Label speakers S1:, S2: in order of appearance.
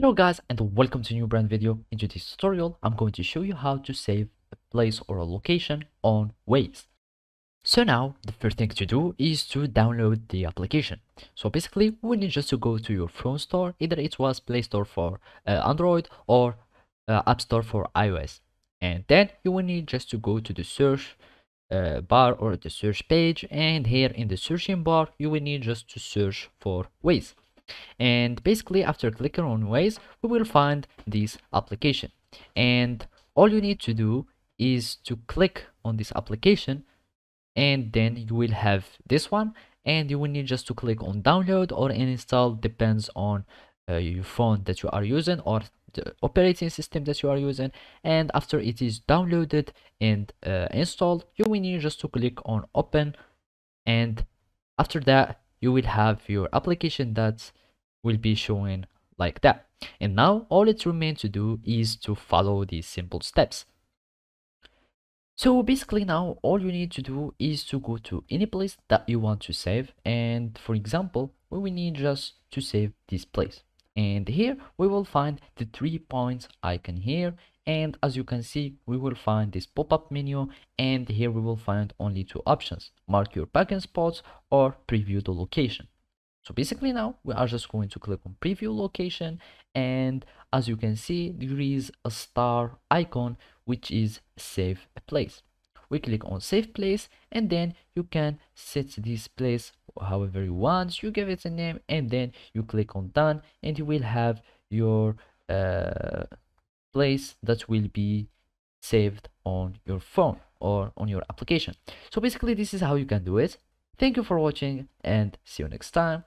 S1: Hello guys and welcome to new brand video. In today's tutorial, I'm going to show you how to save a place or a location on Waze. So now, the first thing to do is to download the application. So basically, we need just to go to your phone store, either it was Play Store for uh, Android or uh, App Store for iOS. And then you will need just to go to the search uh, bar or the search page and here in the searching bar, you will need just to search for Waze and basically after clicking on Waze we will find this application. And all you need to do is to click on this application and then you will have this one. And you will need just to click on download or install depends on uh, your phone that you are using or the operating system that you are using. And after it is downloaded and uh, installed you will need just to click on open. And after that you will have your application that will be showing like that. And now all it remains to do is to follow these simple steps. So basically now all you need to do is to go to any place that you want to save and for example we will need just to save this place and here we will find the three points icon here and as you can see we will find this pop-up menu and here we will find only two options mark your parking spots or preview the location so basically now we are just going to click on preview location and as you can see there is a star icon which is save a place. We click on save place and then you can set this place however you want. You give it a name and then you click on done and you will have your uh, place that will be saved on your phone or on your application. So basically this is how you can do it. Thank you for watching and see you next time.